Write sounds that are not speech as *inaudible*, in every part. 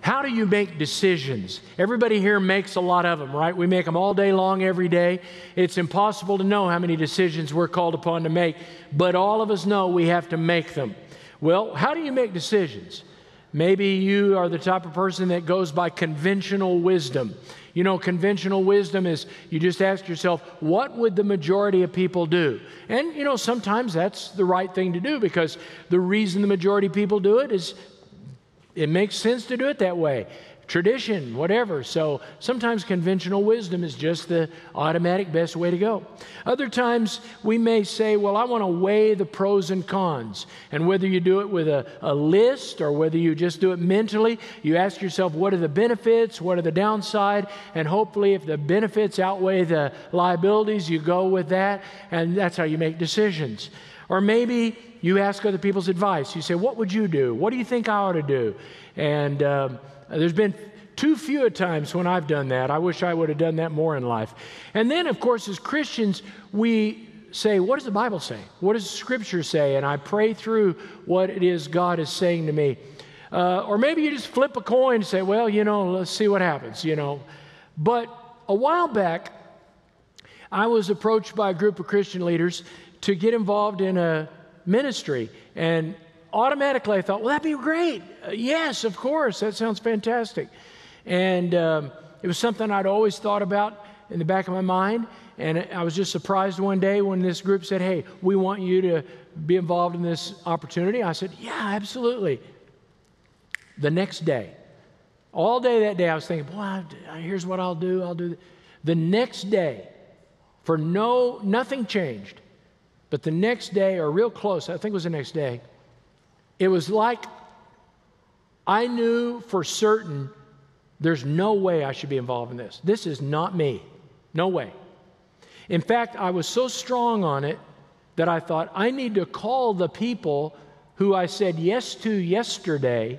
How do you make decisions? Everybody here makes a lot of them, right? We make them all day long, every day. It's impossible to know how many decisions we're called upon to make, but all of us know we have to make them. Well, how do you make decisions? Maybe you are the type of person that goes by conventional wisdom. You know, conventional wisdom is you just ask yourself, what would the majority of people do? And, you know, sometimes that's the right thing to do because the reason the majority of people do it is it makes sense to do it that way tradition, whatever. So sometimes conventional wisdom is just the automatic best way to go. Other times we may say, well, I want to weigh the pros and cons. And whether you do it with a, a list or whether you just do it mentally, you ask yourself, what are the benefits? What are the downside? And hopefully, if the benefits outweigh the liabilities, you go with that. And that's how you make decisions. Or maybe you ask other people's advice. You say, What would you do? What do you think I ought to do? And um, there's been too few times when I've done that. I wish I would have done that more in life. And then, of course, as Christians, we say, What does the Bible say? What does Scripture say? And I pray through what it is God is saying to me. Uh, or maybe you just flip a coin and say, Well, you know, let's see what happens, you know. But a while back, I was approached by a group of Christian leaders to get involved in a ministry. And automatically I thought, well, that'd be great. Uh, yes, of course. That sounds fantastic. And um, it was something I'd always thought about in the back of my mind. And I was just surprised one day when this group said, hey, we want you to be involved in this opportunity. I said, yeah, absolutely. The next day, all day that day, I was thinking, boy, here's what I'll do. I'll do. The next day, for no, nothing changed. But the next day, or real close, I think it was the next day, it was like I knew for certain there's no way I should be involved in this. This is not me. No way. In fact, I was so strong on it that I thought I need to call the people who I said yes to yesterday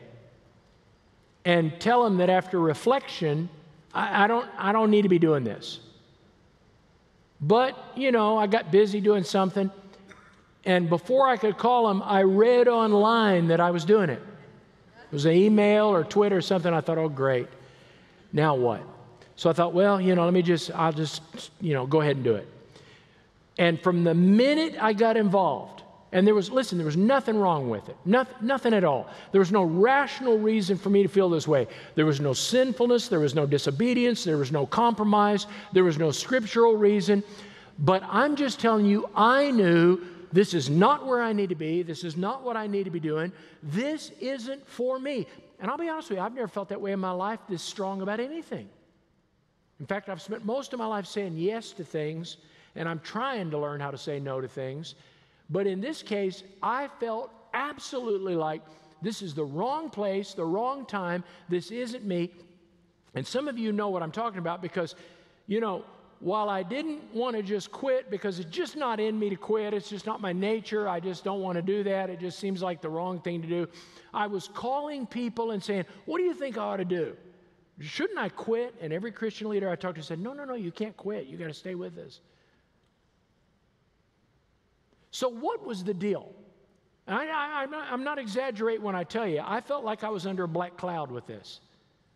and tell them that after reflection, I, I, don't, I don't need to be doing this. But, you know, I got busy doing something. And before I could call him, I read online that I was doing it. It was an email or Twitter or something. I thought, oh, great. Now what? So I thought, well, you know, let me just, I'll just, you know, go ahead and do it. And from the minute I got involved, and there was, listen, there was nothing wrong with it. Nothing, nothing at all. There was no rational reason for me to feel this way. There was no sinfulness. There was no disobedience. There was no compromise. There was no scriptural reason. But I'm just telling you, I knew this is not where I need to be. This is not what I need to be doing. This isn't for me. And I'll be honest with you, I've never felt that way in my life this strong about anything. In fact, I've spent most of my life saying yes to things, and I'm trying to learn how to say no to things. But in this case, I felt absolutely like this is the wrong place, the wrong time. This isn't me. And some of you know what I'm talking about because, you know, while I didn't want to just quit because it's just not in me to quit, it's just not my nature, I just don't want to do that, it just seems like the wrong thing to do. I was calling people and saying, What do you think I ought to do? Shouldn't I quit? And every Christian leader I talked to said, No, no, no, you can't quit. You got to stay with us. So, what was the deal? I, am not exaggerating when I tell you, I felt like I was under a black cloud with this.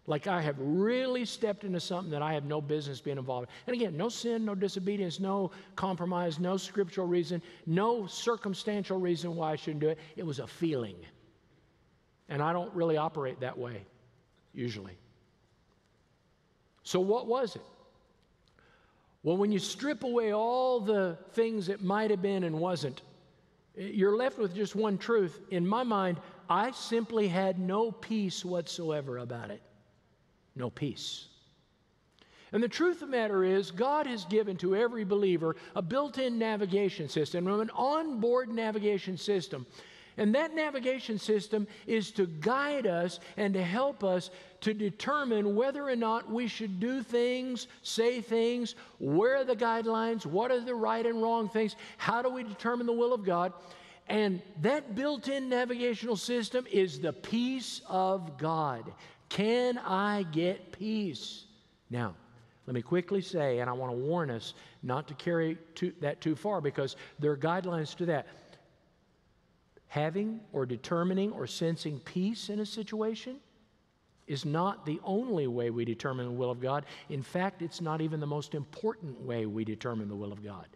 Like I have really stepped into something that I have no business being involved in. And again, no sin, no disobedience, no compromise, no scriptural reason, no circumstantial reason why I shouldn't do it. It was a feeling. And I don't really operate that way, usually. So, what was it? Well, when you strip away all the things that might have been and wasn't, you're left with just one truth. In my mind, I simply had no peace whatsoever about it no peace. And the truth of the matter is, God has given to every believer a built in navigation system, an onboard navigation system. And that navigation system is to guide us and to help us to determine whether or not we should do things, say things, where are the guidelines, what are the right and wrong things, how do we determine the will of God. And that built in navigational system is the peace of God. Can I get peace? Now, let me quickly say, and I want to warn us not to carry too, that too far because there are guidelines to that. Having or determining or sensing peace in a situation is not the only way we determine the will of God. In fact, it's not even the most important way we determine the will of God.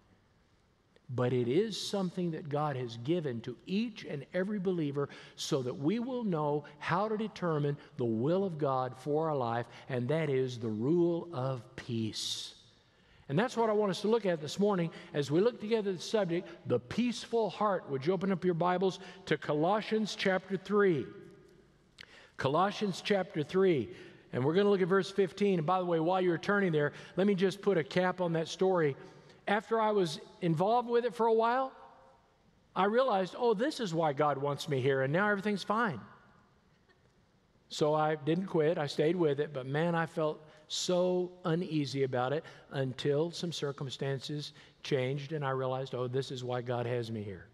But it is something that God has given to each and every believer so that we will know how to determine the will of God for our life, and that is the rule of peace. And that's what I want us to look at this morning as we look together at the subject, the peaceful heart. Would you open up your Bibles to Colossians chapter 3? Colossians chapter 3. And we're going to look at verse 15. And by the way, while you're turning there, let me just put a cap on that story. After I was involved with it for a while, I realized, oh, this is why God wants me here, and now everything's fine. So I didn't quit, I stayed with it, but man, I felt so uneasy about it until some circumstances changed, and I realized, oh, this is why God has me here.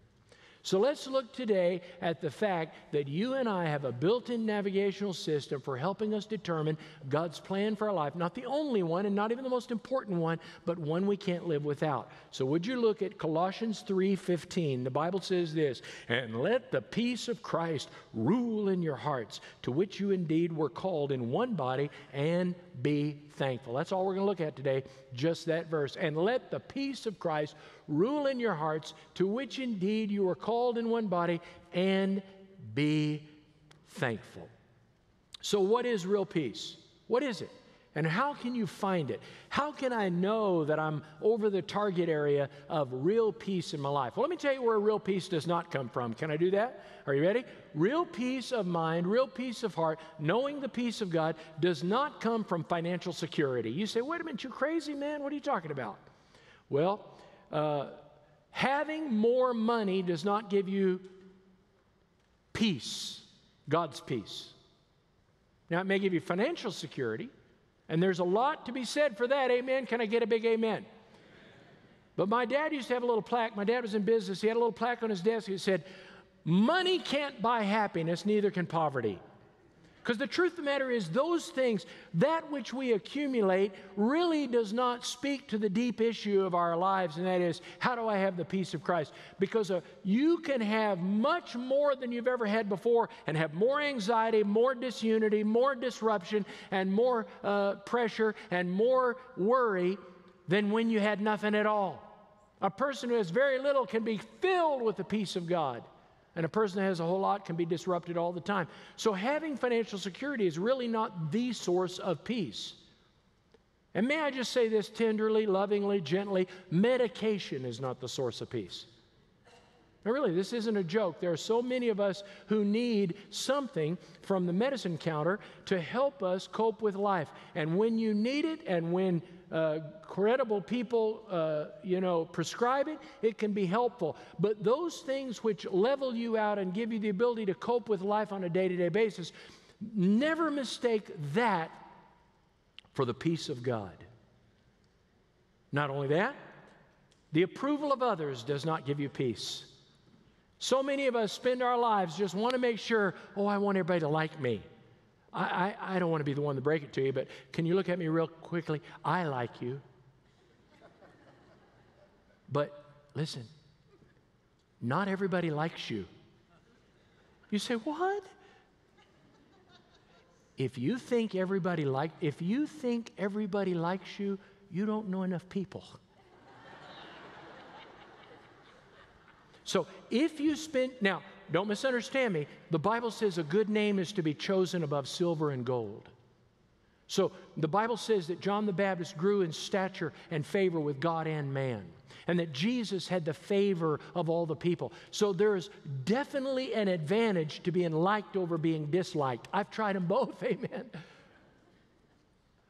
So let's look today at the fact that you and I have a built in navigational system for helping us determine God's plan for our life. Not the only one and not even the most important one, but one we can't live without. So would you look at Colossians 3:15? The Bible says this, "And let the peace of Christ rule in your hearts, to which you indeed were called in one body, and be thankful." That's all we're going to look at today, just that verse. "And let the peace of Christ rule in your hearts, to which indeed you are called in one body, and be thankful. So, what is real peace? What is it? And how can you find it? How can I know that I'm over the target area of real peace in my life? Well, let me tell you where real peace does not come from. Can I do that? Are you ready? Real peace of mind, real peace of heart, knowing the peace of God does not come from financial security. You say, wait a minute, you crazy man? What are you talking about? Well, uh, having more money does not give you peace, God's peace. Now, it may give you financial security, and there's a lot to be said for that. Amen. Can I get a big amen? But my dad used to have a little plaque. My dad was in business. He had a little plaque on his desk. He said, Money can't buy happiness, neither can poverty. Because the truth of the matter is, those things, that which we accumulate, really does not speak to the deep issue of our lives, and that is, how do I have the peace of Christ? Because uh, you can have much more than you've ever had before and have more anxiety, more disunity, more disruption, and more uh, pressure and more worry than when you had nothing at all. A person who has very little can be filled with the peace of God. And a person that has a whole lot can be disrupted all the time. So, having financial security is really not the source of peace. And may I just say this tenderly, lovingly, gently medication is not the source of peace. Now, really, this isn't a joke. There are so many of us who need something from the medicine counter to help us cope with life. And when you need it and when uh, credible people, uh, you know, prescribe it, it can be helpful. But those things which level you out and give you the ability to cope with life on a day to day basis, never mistake that for the peace of God. Not only that, the approval of others does not give you peace. So many of us spend our lives just want to make sure, oh, I want everybody to like me. I, I, I don't want to be the one to break it to you, but can you look at me real quickly? I like you. But listen, not everybody likes you. You say, what? If you think everybody like if you think everybody likes you, you don't know enough people. so if you spend now don't misunderstand me. The Bible says a good name is to be chosen above silver and gold. So the Bible says that John the Baptist grew in stature and favor with God and man, and that Jesus had the favor of all the people. So there is definitely an advantage to being liked over being disliked. I've tried them both, *laughs* amen.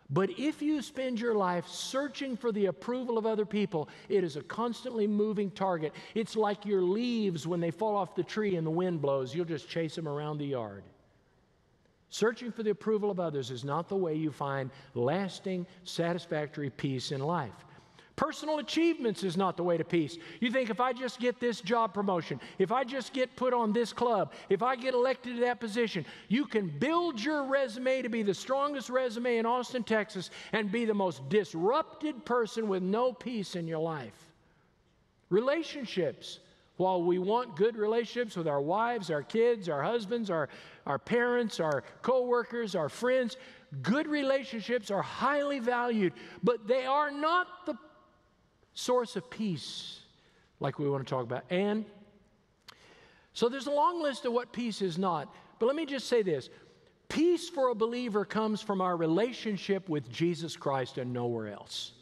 But if you spend your life searching for the approval of other people, it is a constantly moving target. It's like your leaves when they fall off the tree and the wind blows, you'll just chase them around the yard. Searching for the approval of others is not the way you find lasting, satisfactory peace in life. Personal achievements is not the way to peace. You think if I just get this job promotion, if I just get put on this club, if I get elected to that position, you can build your resume to be the strongest resume in Austin, Texas, and be the most disrupted person with no peace in your life. Relationships. While we want good relationships with our wives, our kids, our husbands, our, our parents, our co-workers, our friends, good relationships are highly valued, but they are not the source of peace like we want to talk about. And so there's a long list of what peace is not. But let me just say this. Peace for a believer comes from our relationship with Jesus Christ and nowhere else.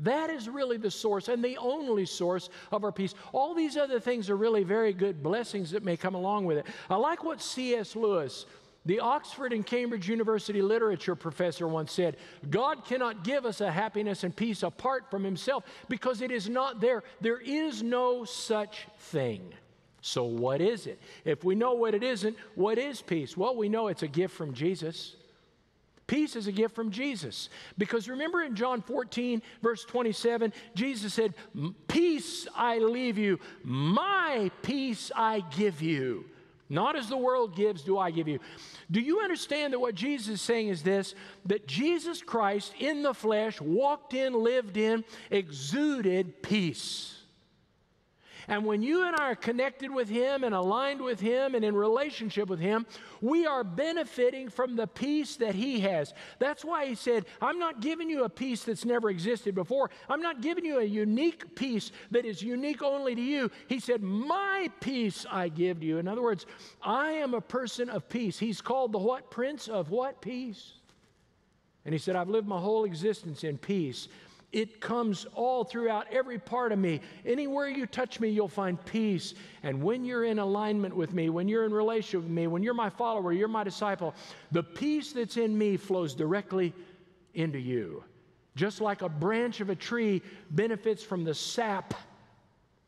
That is really the source and the only source of our peace. All these other things are really very good blessings that may come along with it. I like what C.S. Lewis, the Oxford and Cambridge University literature professor, once said God cannot give us a happiness and peace apart from Himself because it is not there. There is no such thing. So, what is it? If we know what it isn't, what is peace? Well, we know it's a gift from Jesus. Peace is a gift from Jesus. Because remember in John 14, verse 27, Jesus said, Peace I leave you, my peace I give you. Not as the world gives, do I give you. Do you understand that what Jesus is saying is this? That Jesus Christ in the flesh walked in, lived in, exuded peace. And when you and I are connected with Him and aligned with Him and in relationship with Him, we are benefiting from the peace that He has. That's why He said, I'm not giving you a peace that's never existed before. I'm not giving you a unique peace that is unique only to you. He said, My peace I give to you. In other words, I am a person of peace. He's called the what? Prince of what? Peace. And He said, I've lived my whole existence in peace. It comes all throughout every part of me. Anywhere you touch me, you'll find peace. And when you're in alignment with me, when you're in relationship with me, when you're my follower, you're my disciple, the peace that's in me flows directly into you. Just like a branch of a tree benefits from the sap,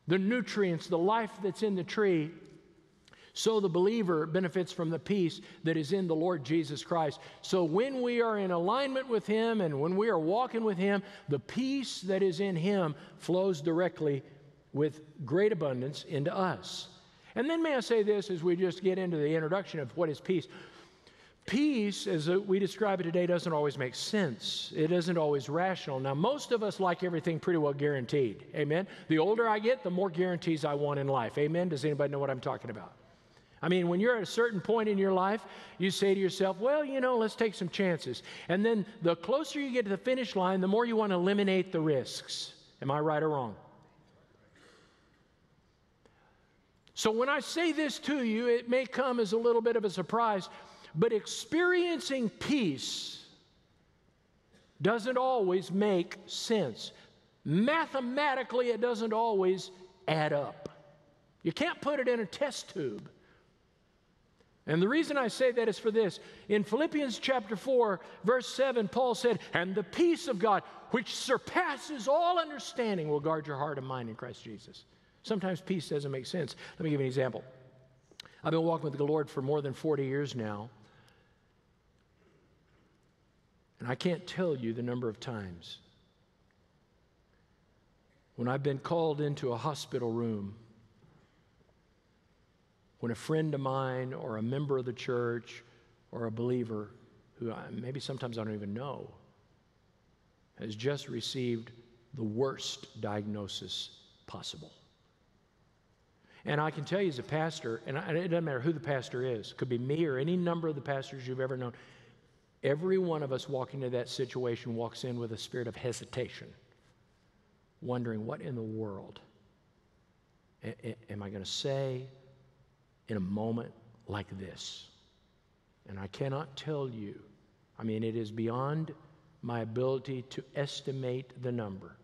the nutrients, the life that's in the tree, so the believer benefits from the peace that is in the Lord Jesus Christ. So when we are in alignment with Him and when we are walking with Him, the peace that is in Him flows directly with great abundance into us. And then, may I say this as we just get into the introduction of what is peace? Peace, as we describe it today, doesn't always make sense. It isn't always rational. Now, most of us like everything pretty well guaranteed. Amen? The older I get, the more guarantees I want in life. Amen? Does anybody know what I'm talking about? I mean, when you're at a certain point in your life, you say to yourself, well, you know, let's take some chances. And then the closer you get to the finish line, the more you want to eliminate the risks. Am I right or wrong? So when I say this to you, it may come as a little bit of a surprise, but experiencing peace doesn't always make sense. Mathematically, it doesn't always add up. You can't put it in a test tube. And the reason I say that is for this. In Philippians chapter 4, verse 7, Paul said, And the peace of God, which surpasses all understanding, will guard your heart and mind in Christ Jesus. Sometimes peace doesn't make sense. Let me give you an example. I've been walking with the Lord for more than 40 years now. And I can't tell you the number of times when I've been called into a hospital room when a friend of mine or a member of the church or a believer who I, maybe sometimes I don't even know has just received the worst diagnosis possible. And I can tell you as a pastor, and it doesn't matter who the pastor is, could be me or any number of the pastors you've ever known, every one of us walking into that situation walks in with a spirit of hesitation, wondering, what in the world am I going to say? In a moment like this. And I cannot tell you, I mean, it is beyond my ability to estimate the number.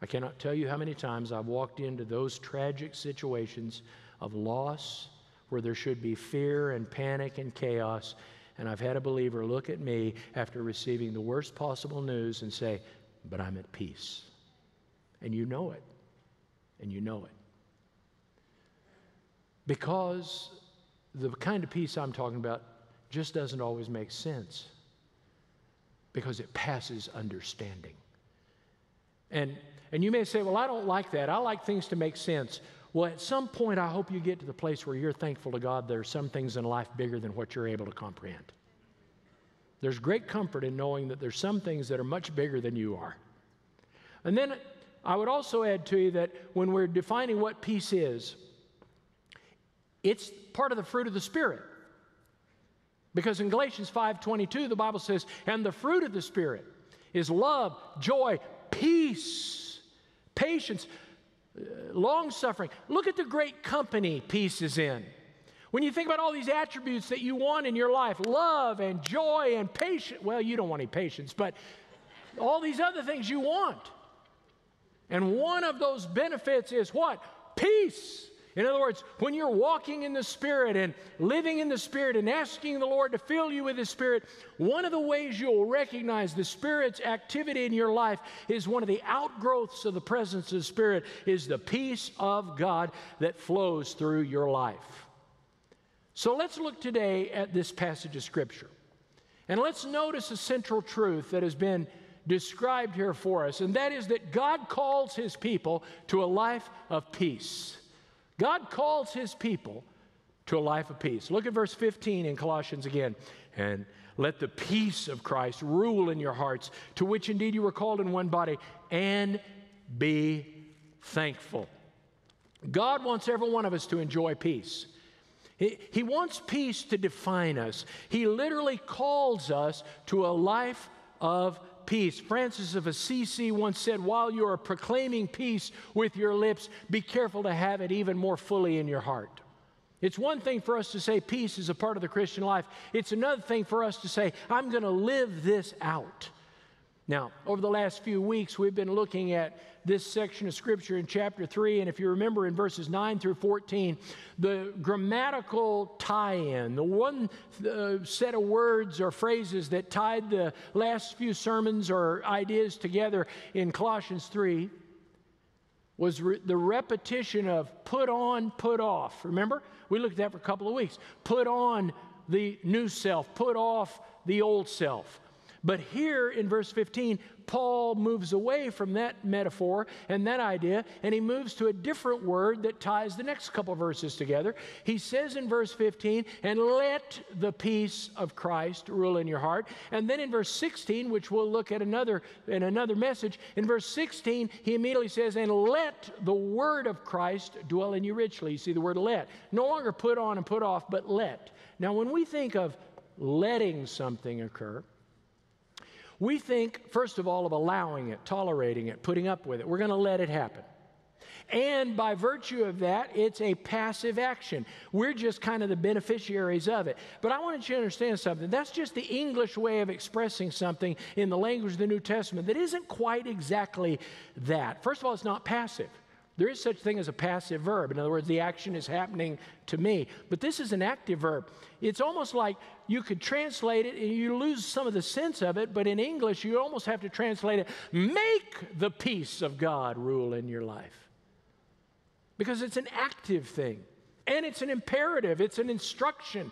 I cannot tell you how many times I've walked into those tragic situations of loss where there should be fear and panic and chaos. And I've had a believer look at me after receiving the worst possible news and say, But I'm at peace. And you know it. And you know it. Because the kind of peace I'm talking about just doesn't always make sense because it passes understanding. And, and you may say, well, I don't like that. I like things to make sense. Well, at some point, I hope you get to the place where you're thankful to God there are some things in life bigger than what you're able to comprehend. There's great comfort in knowing that there's some things that are much bigger than you are. And then I would also add to you that when we're defining what peace is, it's part of the fruit of the Spirit. Because in Galatians 5:22 the Bible says, "And the fruit of the Spirit is love, joy, peace, patience, uh, long suffering." Look at the great company peace is in. When you think about all these attributes that you want in your life, love and joy and patience, well, you don't want any patience, but all these other things you want. And one of those benefits is what? Peace. In other words, when you're walking in the Spirit and living in the Spirit and asking the Lord to fill you with His Spirit, one of the ways you'll recognize the Spirit's activity in your life is one of the outgrowths of the presence of the Spirit is the peace of God that flows through your life. So let's look today at this passage of Scripture. And let's notice a central truth that has been described here for us, and that is that God calls His people to a life of peace. God calls his people to a life of peace. Look at verse 15 in Colossians again. And let the peace of Christ rule in your hearts, to which indeed you were called in one body, and be thankful. God wants every one of us to enjoy peace. He, he wants peace to define us. He literally calls us to a life of peace. Francis of Assisi once said, While you are proclaiming peace with your lips, be careful to have it even more fully in your heart. It's one thing for us to say peace is a part of the Christian life, it's another thing for us to say, I'm going to live this out. Now, over the last few weeks, we've been looking at this section of Scripture in chapter 3. And if you remember in verses 9 through 14, the grammatical tie in, the one uh, set of words or phrases that tied the last few sermons or ideas together in Colossians 3 was re- the repetition of put on, put off. Remember? We looked at that for a couple of weeks. Put on the new self, put off the old self. But here in verse 15, Paul moves away from that metaphor and that idea, and he moves to a different word that ties the next couple verses together. He says in verse 15, and let the peace of Christ rule in your heart. And then in verse 16, which we'll look at another in another message, in verse 16, he immediately says, and let the word of Christ dwell in you richly. You see the word let. No longer put on and put off, but let. Now, when we think of letting something occur, we think, first of all, of allowing it, tolerating it, putting up with it. We're going to let it happen. And by virtue of that, it's a passive action. We're just kind of the beneficiaries of it. But I want you to understand something. That's just the English way of expressing something in the language of the New Testament that isn't quite exactly that. First of all, it's not passive. There is such thing as a passive verb. In other words, the action is happening to me. But this is an active verb. It's almost like you could translate it and you lose some of the sense of it, but in English, you almost have to translate it make the peace of God rule in your life. Because it's an active thing and it's an imperative, it's an instruction.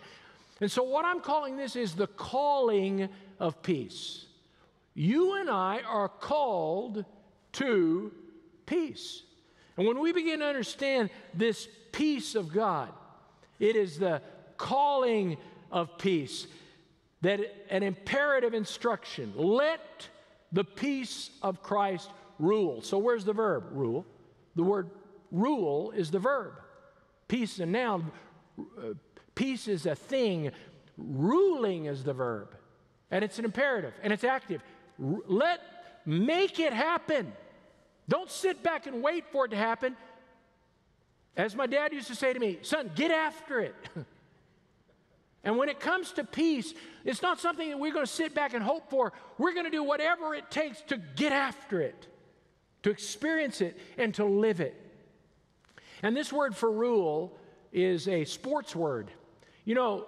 And so, what I'm calling this is the calling of peace. You and I are called to peace. And when we begin to understand this peace of God, it is the calling of peace, that an imperative instruction. Let the peace of Christ rule. So where's the verb? Rule. The word rule is the verb. Peace is a noun. Uh, peace is a thing. Ruling is the verb. And it's an imperative and it's active. Let make it happen. Don't sit back and wait for it to happen. As my dad used to say to me, son, get after it. *laughs* and when it comes to peace, it's not something that we're going to sit back and hope for. We're going to do whatever it takes to get after it, to experience it, and to live it. And this word for rule is a sports word. You know,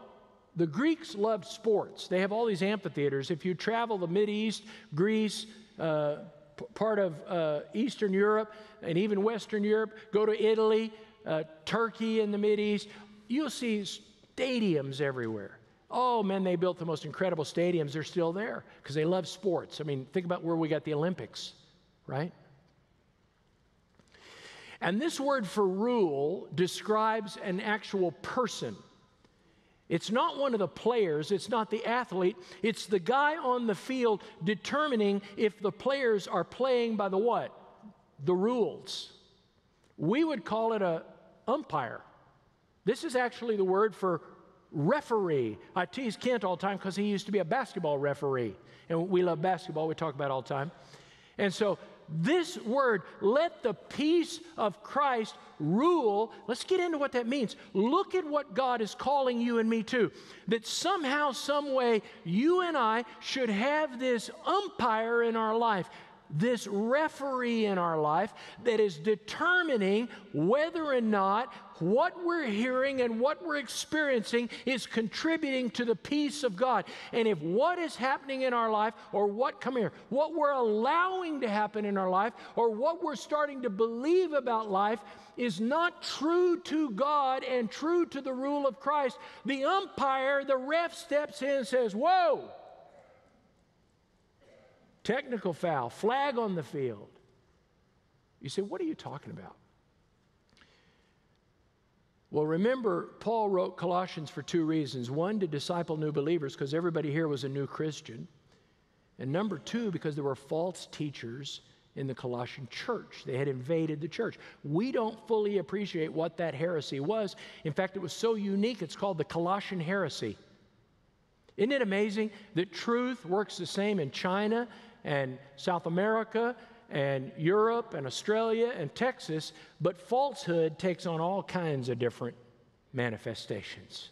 the Greeks loved sports. They have all these amphitheaters. If you travel the East, Greece, uh, part of uh, Eastern Europe and even Western Europe, go to Italy, uh, Turkey in the East, you'll see stadiums everywhere. Oh man, they built the most incredible stadiums. They're still there because they love sports. I mean, think about where we got the Olympics, right? And this word for rule describes an actual person. It's not one of the players, it's not the athlete, it's the guy on the field determining if the players are playing by the what? the rules. We would call it a umpire. This is actually the word for referee. I tease Kent all the time because he used to be a basketball referee. And we love basketball, we talk about all the time. And so this word, let the peace of Christ rule, let's get into what that means. Look at what God is calling you and me to. That somehow, some way, you and I should have this umpire in our life this referee in our life that is determining whether or not what we're hearing and what we're experiencing is contributing to the peace of God. And if what is happening in our life, or what, come here, what we're allowing to happen in our life, or what we're starting to believe about life is not true to God and true to the rule of Christ, the umpire, the ref steps in and says, Whoa! technical foul, flag on the field. You say, what are you talking about? Well, remember, Paul wrote Colossians for two reasons. One, to disciple new believers, because everybody here was a new Christian. And number two, because there were false teachers in the Colossian church. They had invaded the church. We don't fully appreciate what that heresy was. In fact, it was so unique, it's called the Colossian heresy. Isn't it amazing that truth works the same in China and South America and Europe and Australia and Texas, but falsehood takes on all kinds of different manifestations.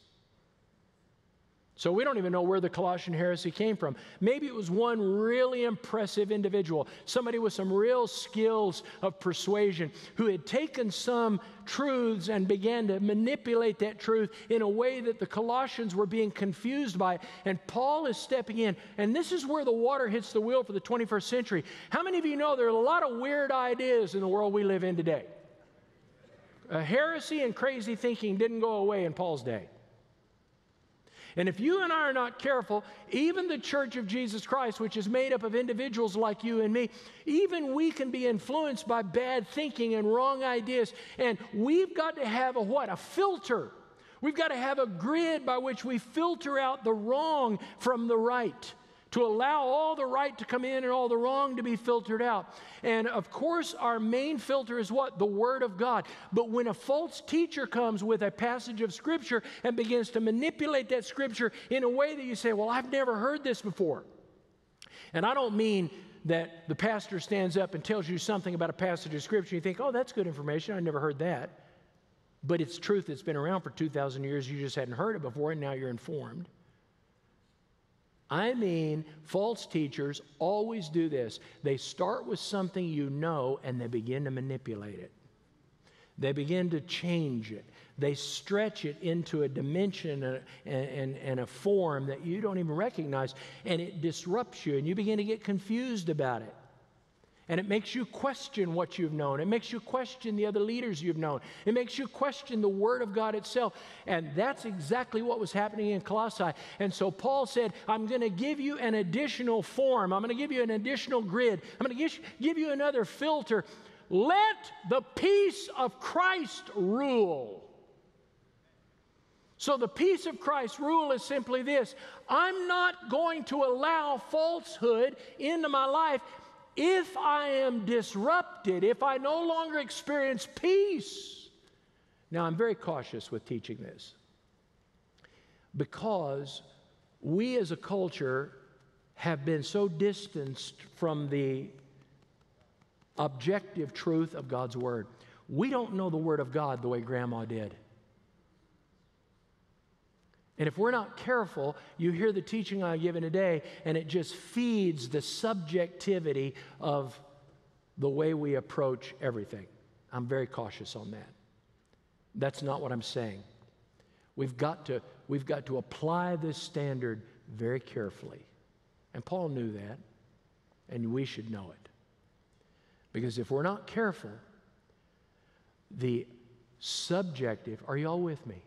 So we don't even know where the Colossian heresy came from. Maybe it was one really impressive individual, somebody with some real skills of persuasion who had taken some truths and began to manipulate that truth in a way that the Colossians were being confused by. And Paul is stepping in. And this is where the water hits the wheel for the 21st century. How many of you know there are a lot of weird ideas in the world we live in today? heresy and crazy thinking didn't go away in Paul's day. And if you and I are not careful, even the church of Jesus Christ, which is made up of individuals like you and me, even we can be influenced by bad thinking and wrong ideas. And we've got to have a what? A filter. We've got to have a grid by which we filter out the wrong from the right to allow all the right to come in and all the wrong to be filtered out. And of course, our main filter is what? The Word of God. But when a false teacher comes with a passage of Scripture and begins to manipulate that Scripture in a way that you say, Well, I've never heard this before. And I don't mean that the pastor stands up and tells you something about a passage of Scripture. You think, Oh, that's good information. I never heard that. But it's truth that's been around for 2,000 years. You just hadn't heard it before, and now you're informed. I mean, false teachers always do this. They start with something you know and they begin to manipulate it. They begin to change it. They stretch it into a dimension and, and, and, a form that you don't even recognize, and it disrupts you, and you begin to get confused about it. And it makes you question what you've known. It makes you question the other leaders you've known. It makes you question the Word of God itself. And that's exactly what was happening in Colossae. And so Paul said, I'm going to give you an additional form. I'm going to give you an additional grid. I'm going to give you another filter. Let the peace of Christ rule. So, the peace of Christ rule is simply this I'm not going to allow falsehood into my life if I am disrupted, if I no longer experience peace, now I'm very cautious with teaching this because we as a culture have been so distanced from the objective truth of God's Word. We don't know the Word of God the way Grandma did. And if we're not careful, you hear the teaching I'm giving today, and it just feeds the subjectivity of the way we approach everything. I'm very cautious on that. That's not what I'm saying. We've got to, we've got to apply this standard very carefully. And Paul knew that, and we should know it. Because if we're not careful, the subjective, are you all with me?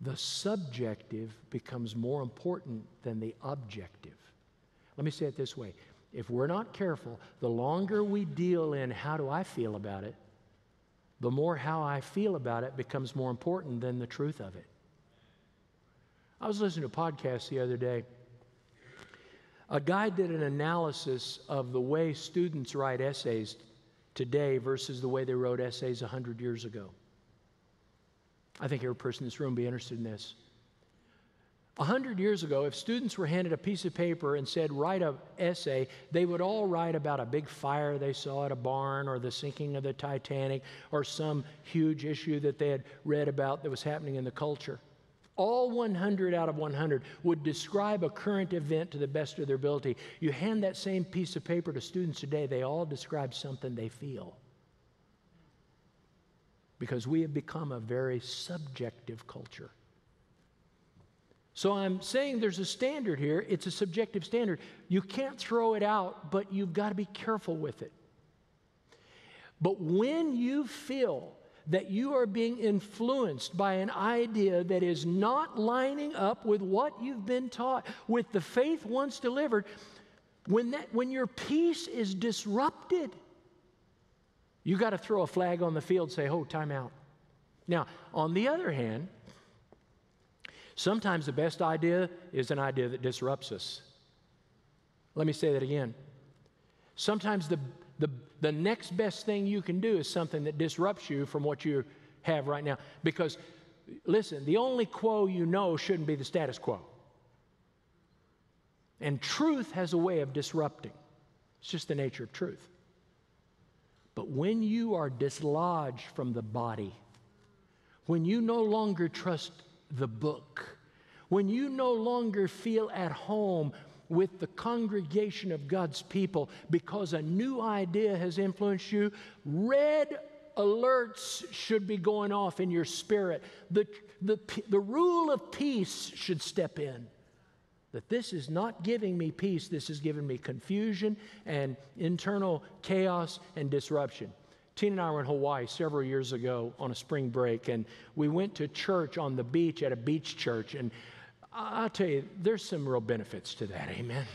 The subjective becomes more important than the objective. Let me say it this way if we're not careful, the longer we deal in how do I feel about it, the more how I feel about it becomes more important than the truth of it. I was listening to a podcast the other day A guy did an analysis of the way students write essays today versus the way they wrote essays 100 years ago. I think every person in this room would be interested in this. A hundred years ago, if students were handed a piece of paper and said, write an essay, they would all write about a big fire they saw at a barn or the sinking of the Titanic or some huge issue that they had read about that was happening in the culture. All 100 out of 100 would describe a current event to the best of their ability. You hand that same piece of paper to students today, they all describe something they feel. Because we have become a very subjective culture. So I'm saying there's a standard here. It's a subjective standard. You can't throw it out, but you've got to be careful with it. But when you feel that you are being influenced by an idea that is not lining up with what you've been taught, with the faith once delivered, when, that, when your peace is disrupted, you got to throw a flag on the field, say, oh, time out. Now, on the other hand, Sometimes the best idea is an idea that disrupts us. Let me say that again. Sometimes the, the, the next best thing you can do is something that disrupts you from what you have right now. Because, listen, the only quo you know shouldn't be the status quo. And truth has a way of disrupting, it's just the nature of truth. But when you are dislodged from the body, when you no longer trust the book, when you no longer feel at home with the congregation of God's people because a new idea has influenced you, red alerts should be going off in your spirit. The, the, the rule of peace should step in. That this is not giving me peace, this is giving me confusion and internal chaos and disruption. Tina and I were in Hawaii several years ago on a spring break, and we went to church on the beach at a beach church. And I'll tell you, there's some real benefits to that. Amen.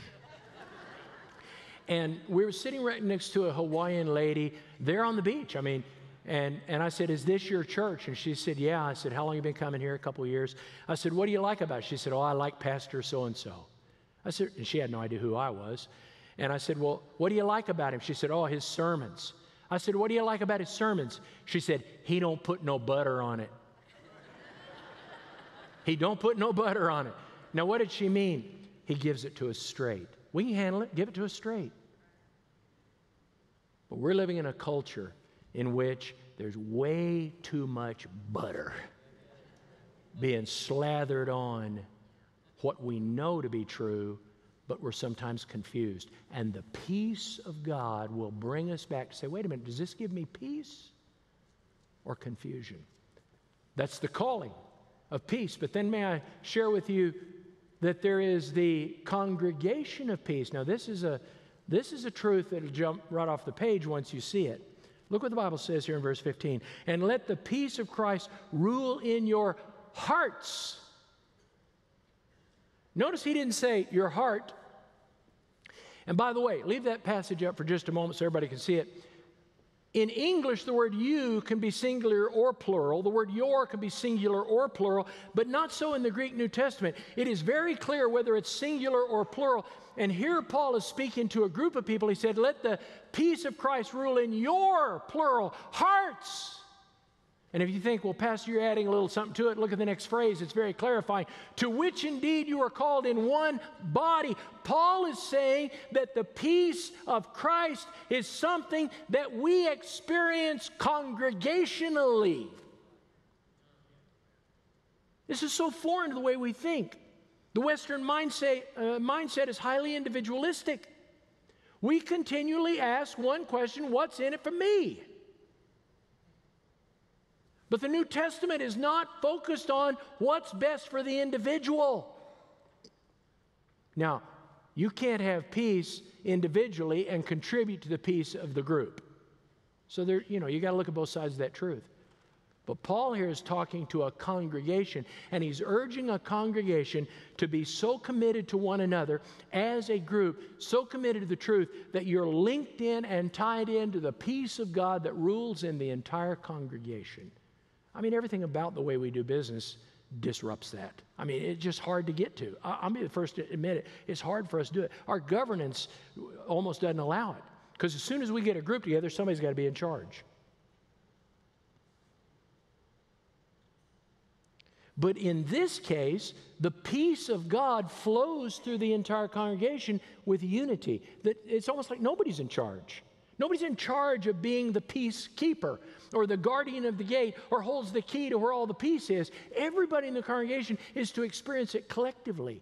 and we were sitting right next to a Hawaiian lady there on the beach. I mean, and, and I said, Is this your church? And she said, Yeah. I said, How long you been coming here? A couple of years. I said, What do you like about it? She said, Oh, I like Pastor so and so. I said, and she had no idea who I was. And I said, Well, what do you like about him? She said, Oh, his sermons. I said, What do you like about his sermons? She said, He don't put no butter on it. *laughs* he don't put no butter on it. Now, what did she mean? He gives it to us straight. We can handle it, give it to us straight. But we're living in a culture in which there's way too much butter being slathered on what we know to be true but we're sometimes confused. And the peace of God will bring us back to say, wait a minute, does this give me peace or confusion? That's the calling of peace. But then may I share with you that there is the congregation of peace. Now, this is a this is a truth that'll jump right off the page once you see it. Look what the Bible says here in verse 15. And let the peace of Christ rule in your hearts. Notice he didn't say your heart and by the way, leave that passage up for just a moment so everybody can see it. In English, the word you can be singular or plural. The word your can be singular or plural, but not so in the Greek New Testament. It is very clear whether it's singular or plural. And here Paul is speaking to a group of people. He said, Let the peace of Christ rule in your plural hearts. And if you think, well, Pastor, you're adding a little something to it, look at the next phrase. It's very clarifying. To which indeed you are called in one body. Paul is saying that the peace of Christ is something that we experience congregationally. This is so foreign to the way we think. The Western mindset, uh, mindset is highly individualistic. We continually ask one question what's in it for me? But the New Testament is not focused on what's best for the individual. Now, you can't have peace individually and contribute to the peace of the group. So there, you know, you got to look at both sides of that truth. But Paul here is talking to a congregation, and he's urging a congregation to be so committed to one another as a group, so committed to the truth that you're linked in and tied into the peace of God that rules in the entire congregation. I mean, everything about the way we do business disrupts that. I mean, it's just hard to get to. I, will be the first to admit it. It's hard for us to do it. Our governance almost doesn't allow it because as soon as we get a group together, somebody's got to be in charge. But in this case, the peace of God flows through the entire congregation with unity. That it's almost like nobody's in charge. Nobody's in charge of being the peacekeeper or the guardian of the gate or holds the key to where all the peace is. Everybody in the congregation is to experience it collectively.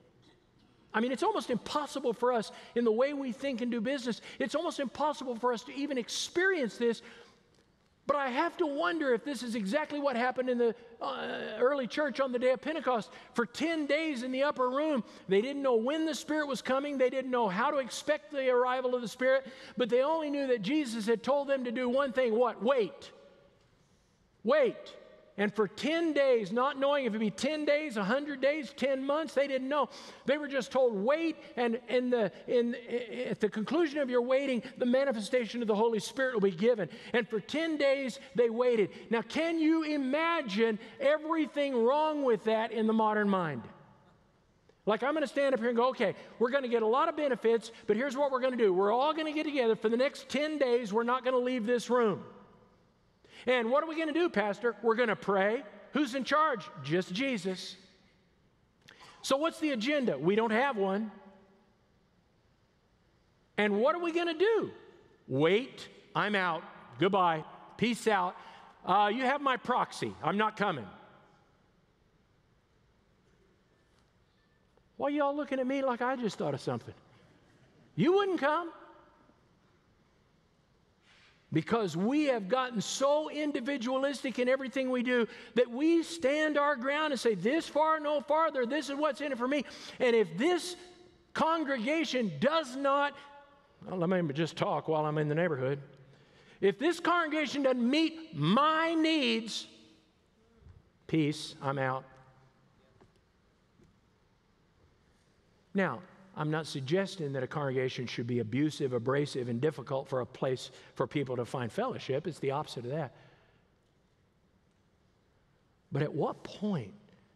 I mean, it's almost impossible for us in the way we think and do business, it's almost impossible for us to even experience this but I have to wonder if this is exactly what happened in the uh, early church on the day of Pentecost. For 10 days in the upper room, they didn't know when the Spirit was coming, they didn't know how to expect the arrival of the Spirit, but they only knew that Jesus had told them to do one thing what? Wait. Wait. And for 10 days, not knowing if it'd be 10 days, 100 days, 10 months, they didn't know. They were just told, wait, and in the, in, at the conclusion of your waiting, the manifestation of the Holy Spirit will be given. And for 10 days, they waited. Now, can you imagine everything wrong with that in the modern mind? Like, I'm going to stand up here and go, okay, we're going to get a lot of benefits, but here's what we're going to do. We're all going to get together for the next 10 days. We're not going to leave this room. And what are we going to do, Pastor? We're going to pray. Who's in charge? Just Jesus. So, what's the agenda? We don't have one. And what are we going to do? Wait, I'm out. Goodbye. Peace out. Uh, you have my proxy. I'm not coming. Why are y'all looking at me like I just thought of something? You wouldn't come. Because we have gotten so individualistic in everything we do that we stand our ground and say, This far, no farther, this is what's in it for me. And if this congregation does not, well, let me just talk while I'm in the neighborhood. If this congregation doesn't meet my needs, peace, I'm out. Now, I'm not suggesting that a congregation should be abusive, abrasive, and difficult for a place for people to find fellowship. It's the opposite of that. But at what point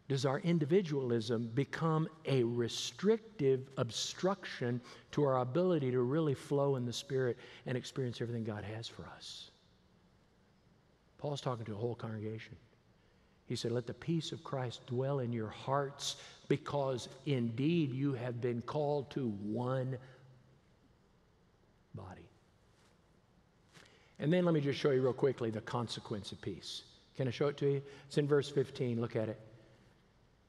does our individualism become a restrictive obstruction to our ability to really flow in the Spirit and experience everything God has for us? Paul's talking to a whole congregation. He said, Let the peace of Christ dwell in your hearts because indeed you have been called to one body. And then let me just show you real quickly the consequence of peace. Can I show it to you? It's in verse 15. Look at it.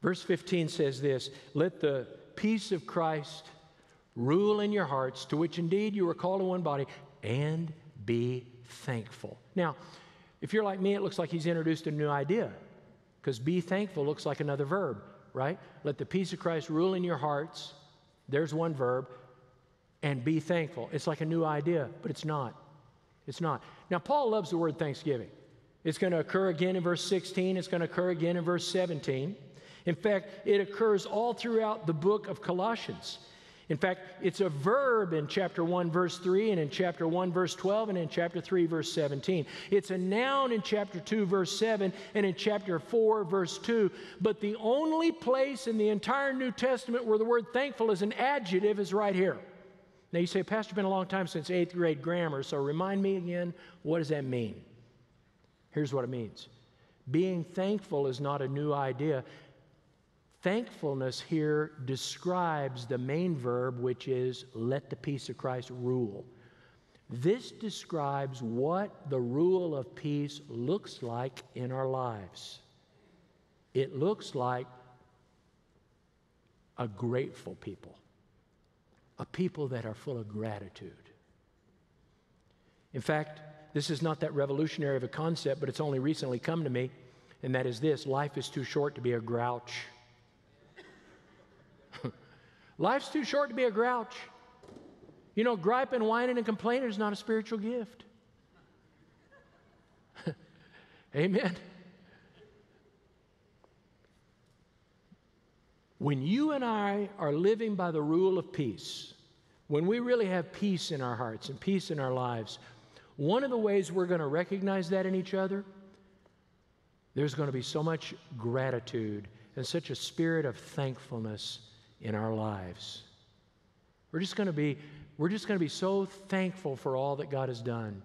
Verse 15 says this Let the peace of Christ rule in your hearts, to which indeed you were called in one body, and be thankful. Now, if you're like me, it looks like he's introduced a new idea. Because be thankful looks like another verb, right? Let the peace of Christ rule in your hearts. There's one verb. And be thankful. It's like a new idea, but it's not. It's not. Now, Paul loves the word thanksgiving. It's going to occur again in verse 16, it's going to occur again in verse 17. In fact, it occurs all throughout the book of Colossians. In fact, it's a verb in chapter 1, verse 3, and in chapter 1, verse 12, and in chapter 3, verse 17. It's a noun in chapter 2, verse 7, and in chapter 4, verse 2. But the only place in the entire New Testament where the word thankful is an adjective is right here. Now you say, Pastor, it's been a long time since eighth grade grammar, so remind me again, what does that mean? Here's what it means being thankful is not a new idea. Thankfulness here describes the main verb, which is let the peace of Christ rule. This describes what the rule of peace looks like in our lives. It looks like a grateful people, a people that are full of gratitude. In fact, this is not that revolutionary of a concept, but it's only recently come to me, and that is this life is too short to be a grouch. Life's too short to be a grouch. You know, griping, whining, and complaining is not a spiritual gift. *laughs* Amen. When you and I are living by the rule of peace, when we really have peace in our hearts and peace in our lives, one of the ways we're going to recognize that in each other, there's going to be so much gratitude and such a spirit of thankfulness in our lives. We're just going to be we're just going to be so thankful for all that God has done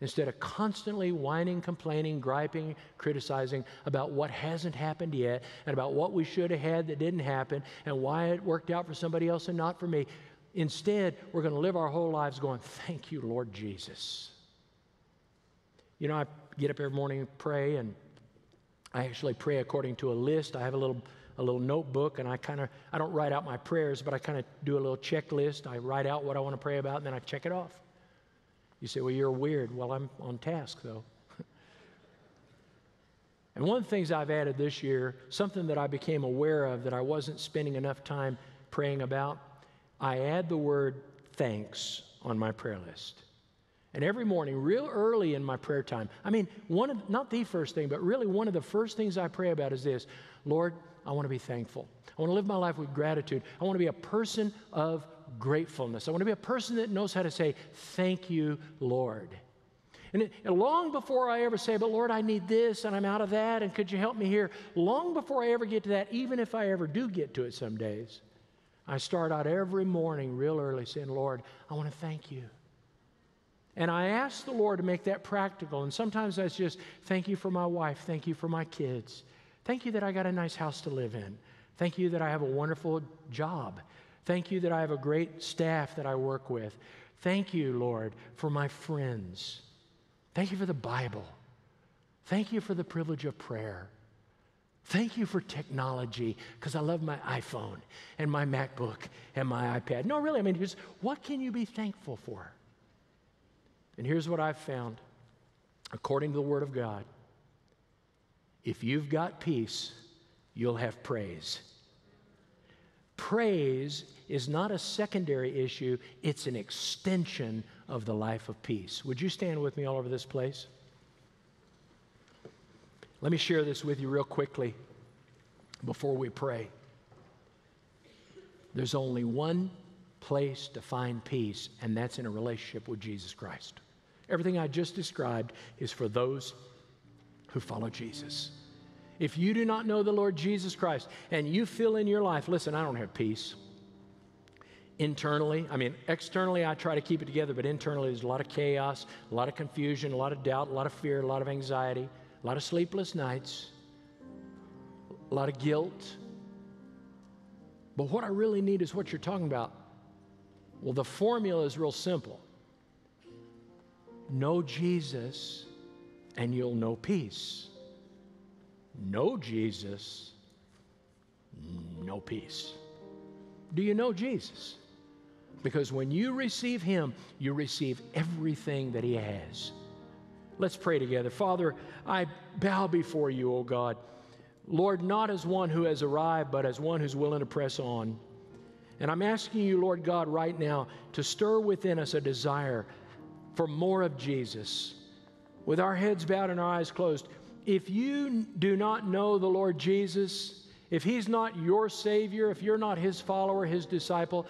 instead of constantly whining, complaining, griping, criticizing about what hasn't happened yet and about what we should have had that didn't happen and why it worked out for somebody else and not for me. Instead, we're going to live our whole lives going, Thank you, Lord Jesus. You know, I get up every morning and pray, and I actually pray according to a list. I have a little a little notebook and I kind of I don't write out my prayers, but I kind of do a little checklist. I write out what I want to pray about and then I check it off. You say, "Well, you're weird." Well, I'm on task though. *laughs* and one of the things I've added this year, something that I became aware of that I wasn't spending enough time praying about, I add the word thanks on my prayer list. And every morning, real early in my prayer time, I mean, one of, not the first thing, but really one of the first things I pray about is this Lord, I want to be thankful. I want to live my life with gratitude. I want to be a person of gratefulness. I want to be a person that knows how to say, Thank you, Lord. And, it, and, long before I ever say, But Lord, I need this and I'm out of that, and could you help me here? Long before I ever get to that, even if I ever do get to it some days, I start out every morning real early saying, Lord, I want to thank you. And I ask the Lord to make that practical. And sometimes that's just, thank you for my wife, thank you for my kids, thank you that I got a nice house to live in, thank you that I have a wonderful job, thank you that I have a great staff that I work with, thank you, Lord, for my friends, thank you for the Bible, thank you for the privilege of prayer. Thank you for technology because I love my iPhone and my MacBook and my iPad. No, really, I mean, just what can you be thankful for? And here's what I've found according to the Word of God if you've got peace, you'll have praise. Praise is not a secondary issue, it's an extension of the life of peace. Would you stand with me all over this place? Let me share this with you real quickly before we pray. There's only one place to find peace, and that's in a relationship with Jesus Christ. Everything I just described is for those who follow Jesus. If you do not know the Lord Jesus Christ and you feel in your life, listen, I don't have peace. Internally, I mean, externally, I try to keep it together, but internally, there's a lot of chaos, a lot of confusion, a lot of doubt, a lot of fear, a lot of anxiety, a lot of sleepless nights, a lot of guilt. But what I really need is what you're talking about. Well, the formula is real simple Know Jesus and you'll know peace. Know Jesus, no peace. Do you know Jesus? Because when you receive Him, you receive everything that He has. Let's pray together. Father, I bow before you, O God. Lord, not as one who has arrived, but as one who's willing to press on. And I'm asking you, Lord God, right now to stir within us a desire for more of Jesus. With our heads bowed and our eyes closed, if you do not know the Lord Jesus, if He's not your Savior, if you're not His follower, His disciple,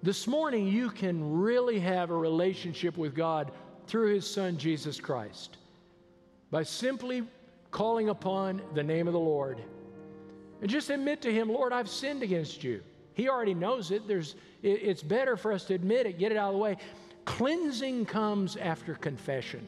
this morning you can really have a relationship with God through His Son, Jesus Christ, by simply calling upon the name of the Lord. And just admit to Him, Lord, I've sinned against you. He already knows it. There's, it's better for us to admit it, get it out of the way. Cleansing comes after confession.